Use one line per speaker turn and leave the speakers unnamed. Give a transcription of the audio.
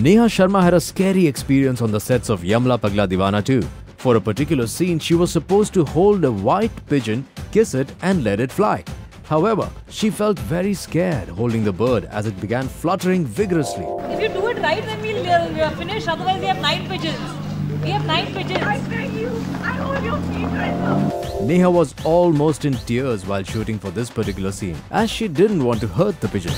Neha Sharma had a scary experience on the sets of Yamla Pagla Deewana too. For a particular scene, she was supposed to hold a white pigeon, kiss it, and let it fly. However, she felt very scared holding the bird as it began fluttering vigorously.
If you do it right, then we'll uh, finish. Otherwise, we have nine pigeons. We have nine pigeons.
I beg you, I hold your feet right now.
Neha was almost in tears while shooting for this particular scene, as she didn't want to hurt the pigeon.